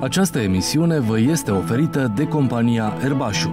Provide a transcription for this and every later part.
Această emisiune vă este oferită de compania Erbașu.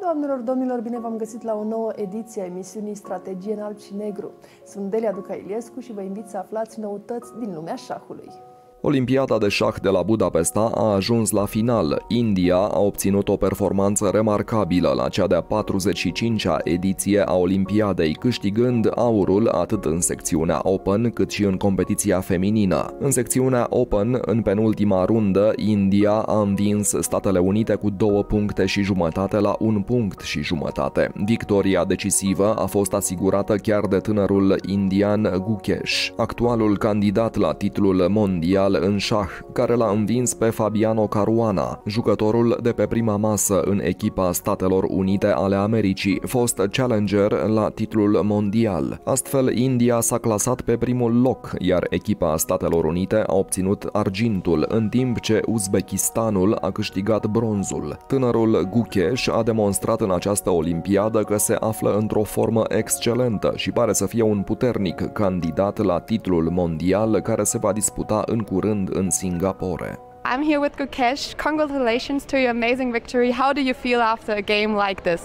Doamnelor, domnilor, bine v-am găsit la o nouă ediție a emisiunii Strategie în Alb și Negru. Sunt Delia Duca Iliescu și vă invit să aflați noutăți din lumea șahului. Olimpiada de șah de la Budapesta a ajuns la final. India a obținut o performanță remarcabilă la cea de-a 45-a ediție a Olimpiadei, câștigând aurul atât în secțiunea Open cât și în competiția feminină. În secțiunea Open, în penultima rundă, India a învins Statele Unite cu două puncte și jumătate la un punct și jumătate. Victoria decisivă a fost asigurată chiar de tânărul indian Gukesh, actualul candidat la titlul mondial mondial în șah, care l-a învins pe Fabiano Caruana, jucătorul de pe prima masă în echipa Statelor Unite ale Americii, fost challenger la titlul mondial. Astfel, India s-a clasat pe primul loc, iar echipa Statelor Unite a obținut argintul, în timp ce Uzbekistanul a câștigat bronzul. Tânărul Gukesh a demonstrat în această olimpiadă că se află într-o formă excelentă și pare să fie un puternic candidat la titlul mondial care se va disputa în curând curând în Singapore. I'm here with Gukesh. Congratulations to your amazing victory. How do you feel after a game like this?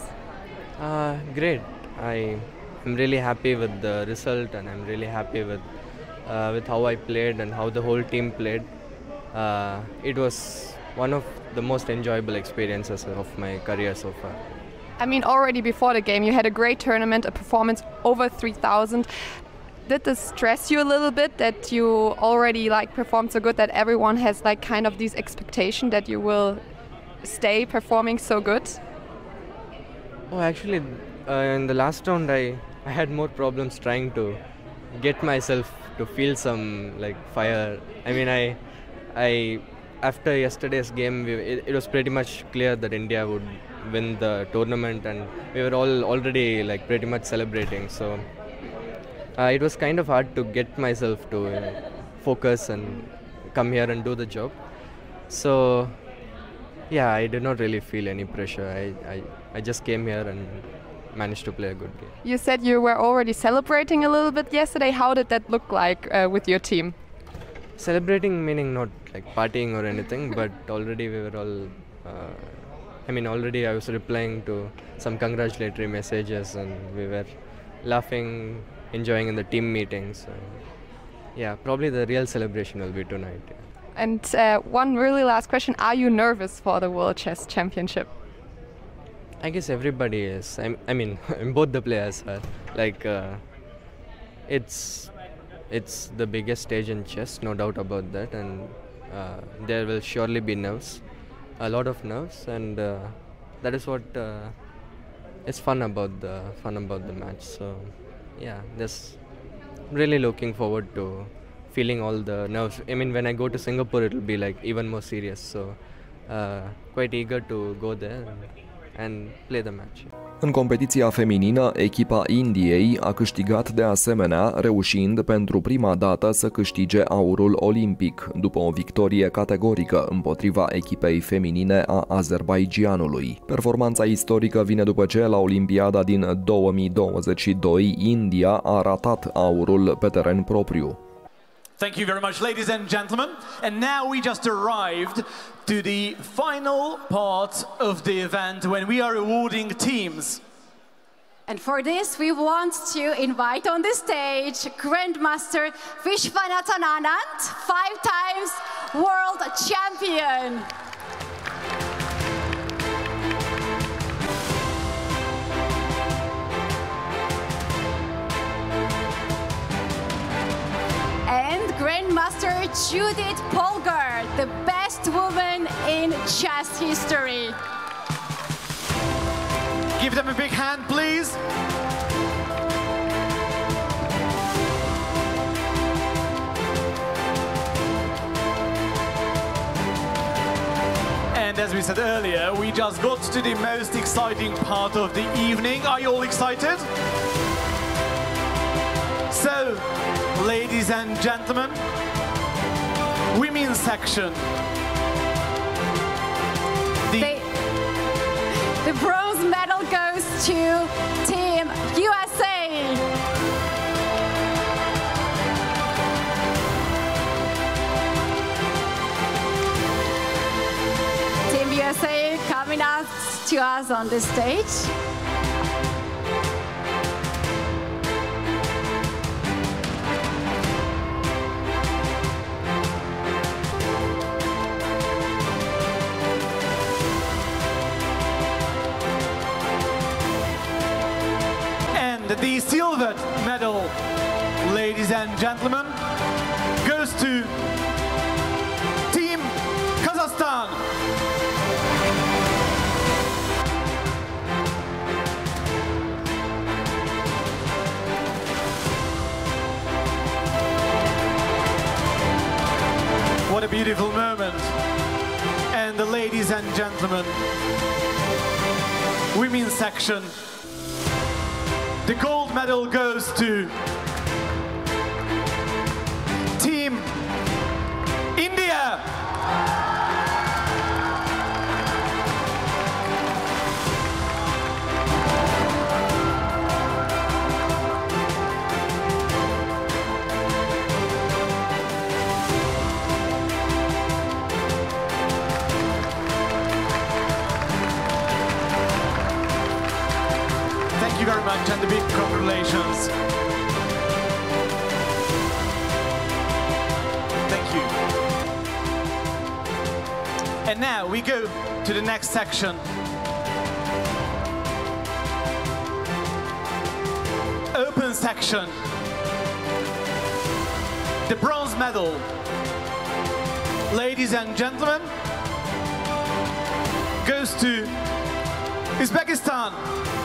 Uh, great. I am really happy with the result, and I'm really happy with uh, with how I played and how the whole team played. Uh, it was one of the most enjoyable experiences of my career so far. I mean, already before the game, you had a great tournament, a performance over 3,000 did this stress you a little bit that you already like performed so good that everyone has like kind of this expectation that you will stay performing so good? Oh, actually, uh, in the last round, I I had more problems trying to get myself to feel some like fire. I mean, I I after yesterday's game, we, it, it was pretty much clear that India would win the tournament, and we were all already like pretty much celebrating. So uh, it was kind of hard to get myself to uh, focus and come here and do the job. So, yeah, I did not really feel any pressure. I, I, I just came here and managed to play a good game. You said you were already celebrating a little bit yesterday. How did that look like uh, with your team? Celebrating meaning not like partying or anything, but already we were all. Uh, I mean, already I was replying to some congratulatory messages, and we were laughing enjoying in the team meetings. So, yeah, probably the real celebration will be tonight. And uh, one really last question: Are you nervous for the World Chess Championship? I guess everybody is. I'm, I mean, both the players are. Like, uh, it's it's the biggest stage in chess, no doubt about that, and uh, there will surely be nerves, a lot of nerves, and uh, that is what uh, is fun about the fun about the match. So yeah, just really looking forward to feeling all the nerves. I mean, when I go to Singapore, it'll be like even more serious. So, uh, quite eager to go there and, and play the match. În competiția feminină, echipa Indiei a câștigat de asemenea, reușind pentru prima dată să câștige aurul olimpic, după o victorie categorică împotriva echipei feminine a Azerbaijanului. Performanța istorică vine după ce la Olimpiada din 2022 India a ratat aurul pe teren propriu. Thank you very much, ladies and gentlemen. And now we just arrived to the final part of the event when we are awarding teams. And for this, we want to invite on the stage Grandmaster Vishwanathan Anand, five times world champion. Grandmaster Judith Polgar, the best woman in chess history. Give them a big hand, please. And as we said earlier, we just got to the most exciting part of the evening. Are you all excited? So, ladies and gentlemen, women's section. The, the bronze medal goes to Team USA. Team USA coming up to us on the stage. The silver medal, ladies and gentlemen, goes to Team Kazakhstan. What a beautiful moment. And the ladies and gentlemen, women's section the gold medal goes to Thank you very much and a big congratulations. Thank you. And now we go to the next section. Open section. The bronze medal. Ladies and gentlemen, goes to Uzbekistan.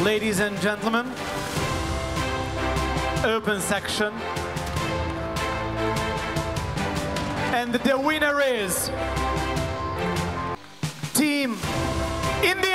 Ladies and gentlemen, open section. And the winner is Team India.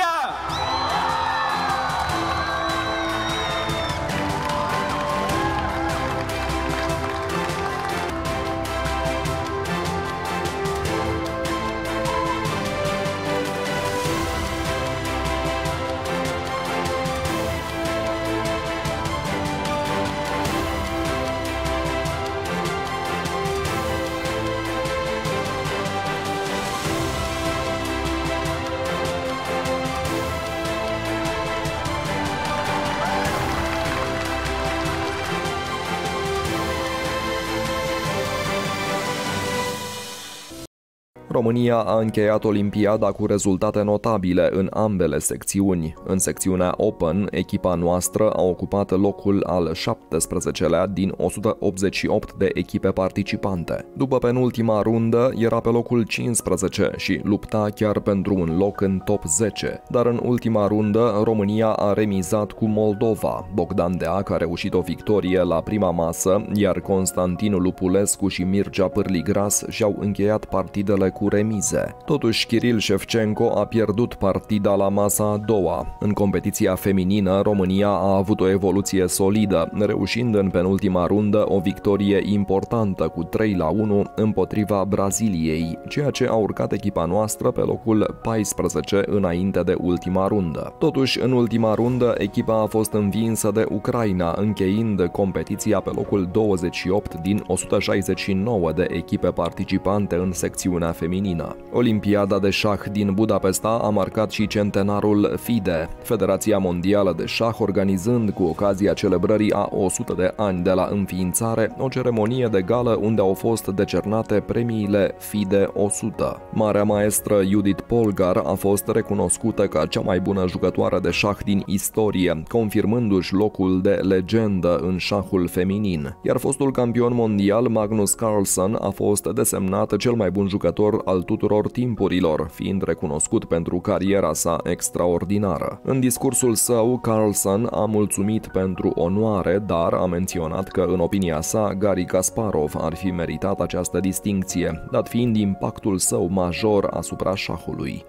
România a încheiat Olimpiada cu rezultate notabile în ambele secțiuni. În secțiunea Open, echipa noastră a ocupat locul al 17-lea din 188 de echipe participante. După penultima rundă, era pe locul 15 și lupta chiar pentru un loc în top 10. Dar în ultima rundă, România a remizat cu Moldova. Bogdan Deac a reușit o victorie la prima masă, iar Constantin Lupulescu și Mircea Pârligras și-au încheiat partidele cu remize. Totuși, Kiril Shevchenko a pierdut partida la masa a doua. În competiția feminină, România a avut o evoluție solidă, reușind în penultima rundă o victorie importantă cu 3 la 1 împotriva Braziliei, ceea ce a urcat echipa noastră pe locul 14 înainte de ultima rundă. Totuși, în ultima rundă, echipa a fost învinsă de Ucraina, încheind competiția pe locul 28 din 169 de echipe participante în secțiunea feminină feminină. Olimpiada de șah din Budapesta a marcat și centenarul FIDE, Federația Mondială de Șah, organizând cu ocazia celebrării a 100 de ani de la înființare o ceremonie de gală unde au fost decernate premiile FIDE 100. Marea maestră Judith Polgar a fost recunoscută ca cea mai bună jucătoare de șah din istorie, confirmându-și locul de legendă în șahul feminin, iar fostul campion mondial Magnus Carlsen a fost desemnat cel mai bun jucător al tuturor timpurilor, fiind recunoscut pentru cariera sa extraordinară. În discursul său, Carlsen a mulțumit pentru onoare, dar a menționat că, în opinia sa, Gary Kasparov ar fi meritat această distincție, dat fiind impactul său major asupra șahului.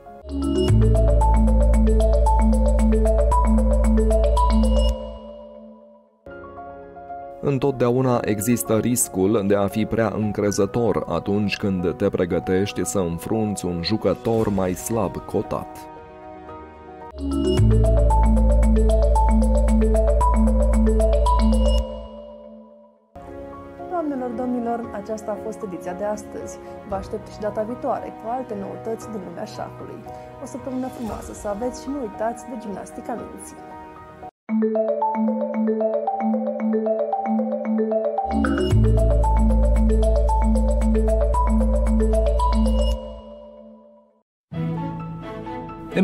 Întotdeauna există riscul de a fi prea încrezător atunci când te pregătești să înfrunți un jucător mai slab cotat. Doamnelor, domnilor, aceasta a fost ediția de astăzi. Vă aștept și data viitoare cu alte noutăți din lumea șahului. O săptămână frumoasă să aveți și nu uitați de gimnastica minții.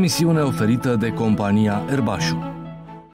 Emisiune oferită de compania Erbașu.